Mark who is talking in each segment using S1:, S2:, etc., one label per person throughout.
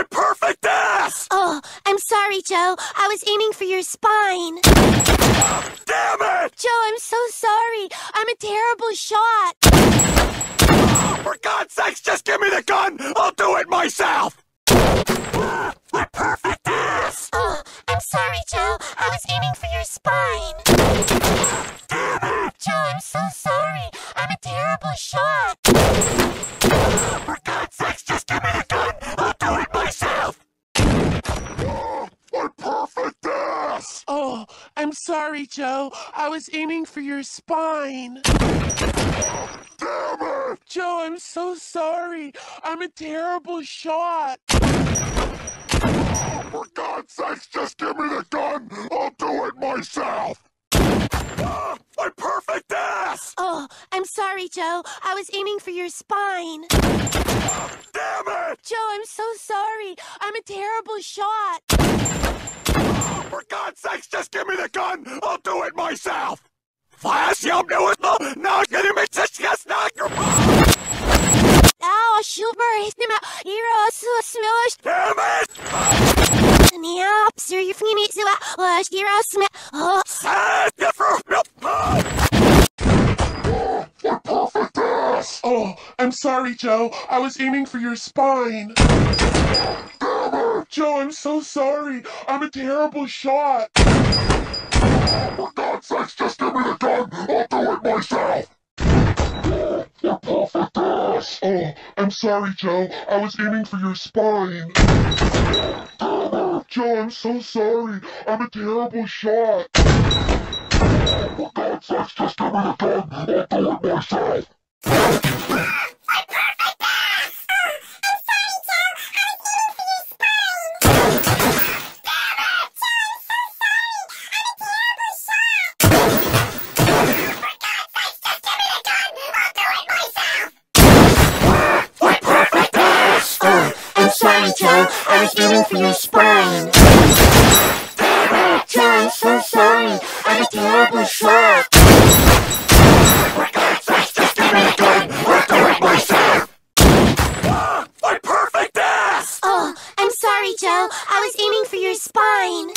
S1: my perfect ass!
S2: Oh, I'm sorry, Joe. I was aiming for your spine.
S1: Damn it!
S2: Joe, I'm so sorry. I'm a terrible shot.
S1: Oh, for God's sakes, just give me the gun! I'll do it myself! My perfect ass!
S2: Oh, I'm sorry, Joe. I was aiming for your spine.
S1: Damn it!
S2: Joe, I'm so sorry. I'm a terrible shot.
S1: For God's sakes, just give me the gun! I'll do it myself! My perfect ass!
S3: Oh, I'm sorry, Joe. I was aiming for your spine.
S1: Damn it!
S3: Joe, I'm so sorry. I'm a terrible shot.
S1: For God's sakes, just give me the gun! I'll do it myself! Ah, My perfect ass!
S2: Oh, I'm sorry, Joe. I was aiming for your spine.
S1: Damn it!
S2: Joe, I'm so sorry. I'm a terrible shot.
S1: For God's sakes, just give me the gun! I'll do it myself! Flash, you knew it! Now get him just yes, knock your
S2: Ow, super. Hero, so smash.
S1: Damn it!
S2: Yeah, sir, you're from me. So, uh, hero, smash. Oh,
S1: Ah, different- My perfect ass!
S3: Oh, I'm sorry, Joe. I was aiming for your spine. Joe, I'm so sorry. I'm a terrible shot.
S1: For God's sakes, just give me the gun! I'll do it myself! My perfect ass!
S3: Oh, I'm sorry, Joe. I was aiming for your spine. Joe, I'm so sorry. I'm a terrible shot.
S1: For God's sakes, just give me the gun! I'll do it myself!
S2: I was aiming for your spine. I'm so sorry. I'm a terrible shot.
S1: For God's sakes, just give me the gun! I'll do it myself! My perfect ass!
S2: Oh, I'm sorry, Joe. I was aiming for your spine.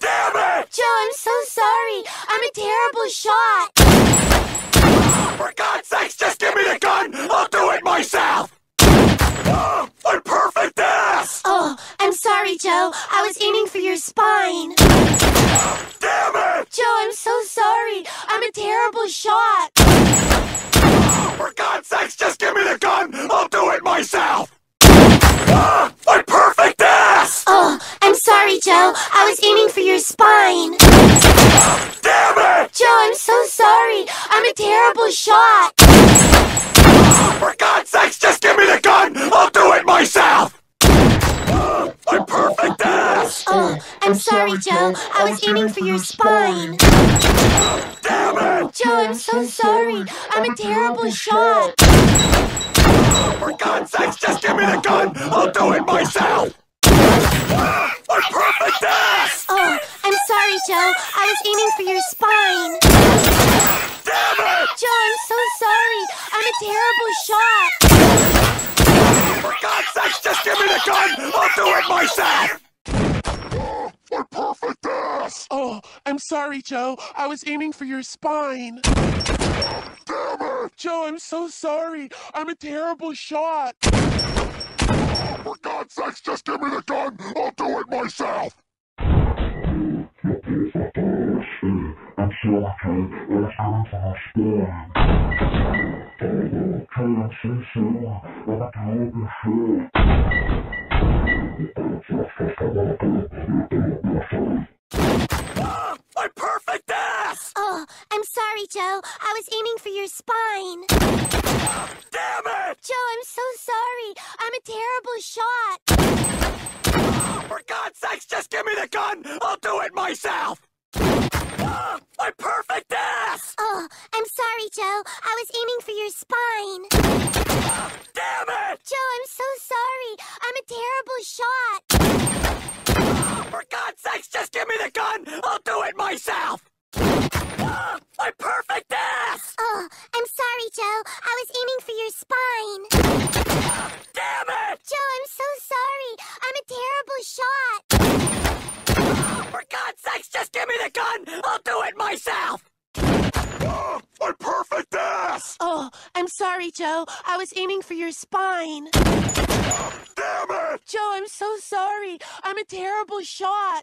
S1: Damn it!
S2: Joe, I'm so sorry. I'm a terrible shot.
S1: For God's sakes, just give me the gun! I'll do it myself! My perfect ass!
S2: Oh, I'm sorry, Joe. I was aiming for your spine.
S1: Damn it!
S2: Joe, I'm so sorry. I'm a terrible shot.
S1: For God's sakes, just give me the gun! I'll do it myself! Ah, my perfect ass!
S2: Oh, I'm sorry, Joe. I was aiming for your spine.
S1: Damn it!
S2: Joe, I'm so sorry. I'm a terrible shot.
S1: For God's sakes, just give me the gun! I'll do it myself! My perfect ass!
S2: Oh, I'm sorry, Joe. I was aiming for your spine.
S1: Damn it!
S2: Joe, I'm so sorry. I'm a terrible shot.
S1: For God's sakes, just give me the gun! I'll do it myself! Ah, My perfect ass!
S2: Oh, I'm sorry, Joe. I was aiming for your spine.
S1: Damn it!
S2: Joe, I'm so sorry. I'm a terrible shot.
S1: For God's sakes, just give me the gun! I'll do it myself! My perfect ass!
S3: Oh, I'm sorry, Joe. I was aiming for your spine.
S1: Damn it!
S3: Joe, I'm so sorry. I'm a terrible shot.
S1: For God's sakes, just give me the gun! I'll do it myself! My perfect ass!
S2: Oh, I'm sorry, Joe. I was aiming for your spine.
S1: Damn it!
S2: Joe, I'm so sorry. I'm a terrible shot.
S1: For God's sakes, just give me the gun! I'll do it myself! My perfect ass!
S2: Oh, I'm sorry, Joe. I was aiming for your spine.
S1: Damn it!
S2: Joe, I'm so sorry. I'm a terrible shot.
S1: For God's sakes, just give me the gun! I'll do it myself! My perfect ass!
S2: Oh, I'm sorry, Joe. I was aiming for your spine.
S1: Damn it!
S2: Joe, I'm so sorry.
S1: the gun! I'll do it myself! Ah, my ass!
S3: Oh, I'm sorry, Joe. I was aiming for your spine.
S1: Damn it!
S3: Joe, I'm so sorry. I'm a terrible shot.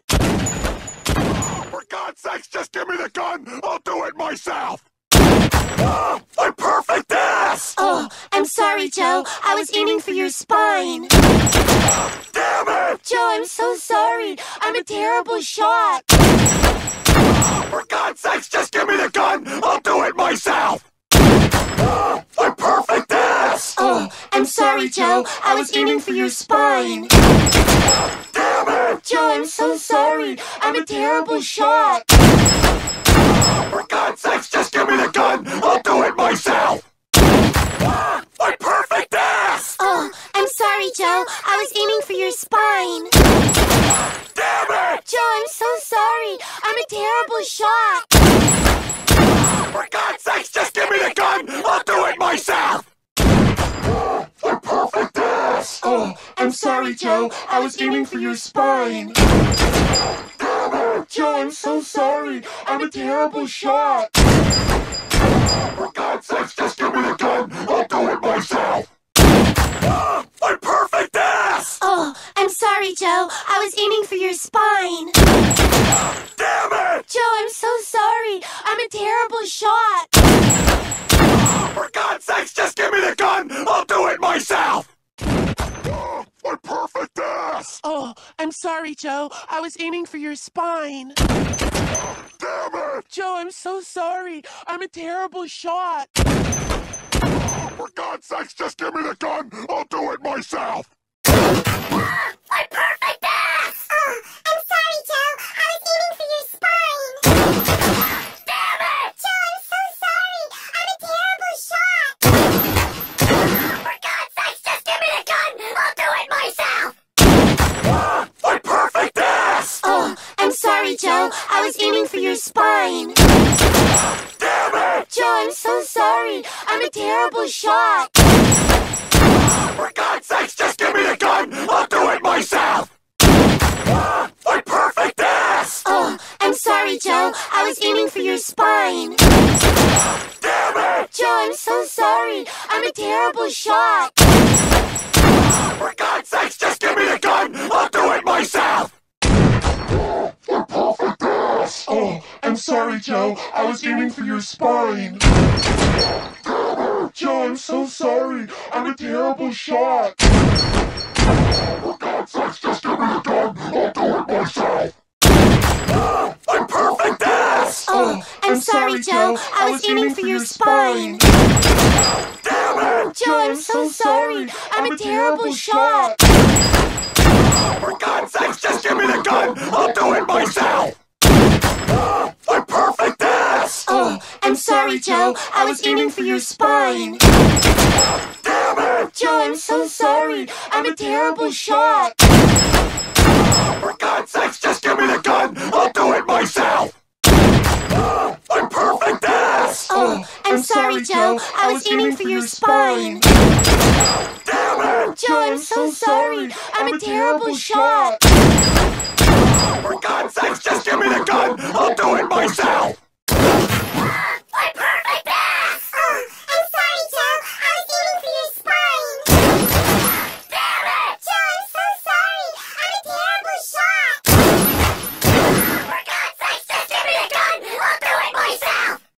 S1: For God's sakes, just give me the gun! I'll do it myself! Ah, my perfect ass!
S2: Oh, I'm sorry, Joe. I was aiming for your spine.
S1: Damn it!
S2: Joe, I'm so sorry. I'm a terrible shot.
S1: For God's sakes, just give me the gun! I'll do it myself! My perfect ass!
S2: Oh, I'm sorry, Joe. I was aiming for your spine.
S1: Damn it!
S2: Joe, I'm so sorry. I'm a terrible shot.
S1: For God's sakes, just give me the gun! I'll do it myself! My perfect ass!
S2: Oh, I'm sorry, Joe. I was aiming for your spine.
S1: Damn it!
S2: Joe, I'm so sorry. I'm a terrible shot.
S1: For God's sakes, just give me the gun! I'll do it myself! My perfect ass!
S3: Oh, I'm sorry, Joe. I was aiming for your spine. Joe, I'm so sorry. I'm a terrible shot.
S1: For God's sakes, just give me the gun! I'll do it myself! Ah, my perfect ass!
S2: Oh, I'm sorry, Joe. I was aiming for your spine.
S1: Damn it!
S2: Joe, I'm so sorry. I'm a terrible shot.
S1: For God's sakes, just give me the gun! I'll do it myself! Ah, my perfect ass!
S3: Oh, I'm sorry, Joe. I was aiming for your spine.
S1: Damn it!
S3: Joe, I'm so sorry. I'm a terrible shot.
S1: For God's sakes, just give me the gun! I'll do it myself!
S2: I was aiming for your spine. Damn it! Joe, I'm so sorry. I'm a terrible shot. For God's sakes, just give me the gun! I'll do it myself!
S1: Ah, my perfect ass!
S2: Oh, I'm sorry, Joe. I was aiming for your spine.
S1: Damn it!
S2: Joe, I'm so sorry. I'm a terrible shot.
S1: For God's sakes, just give me the gun! I'll do it myself! Ah, my perfect ass!
S2: Oh, I'm sorry, Joe. I was aiming for your spine. Joe, I'm so sorry. I'm a terrible shot.
S1: For God's sakes, just give me the gun! I'll do it myself! My perfect ass!
S3: Oh, I'm
S2: oh, sorry, Joe. I was aiming for your spine.
S1: Damn it!
S2: Joe, I'm so sorry. I'm a terrible shot.
S1: For God's sakes, just give me the gun! I'll do it myself! Ah, my perfect ass!
S2: Oh, I'm sorry, Joe. I was aiming for your spine.
S1: Damn it!
S2: Joe, I'm so sorry. I'm a terrible shot.
S1: For God's sakes, just give me the gun! I'll do it myself! My perfect ass!
S2: Oh, I'm sorry, Joe. I was aiming for your spine.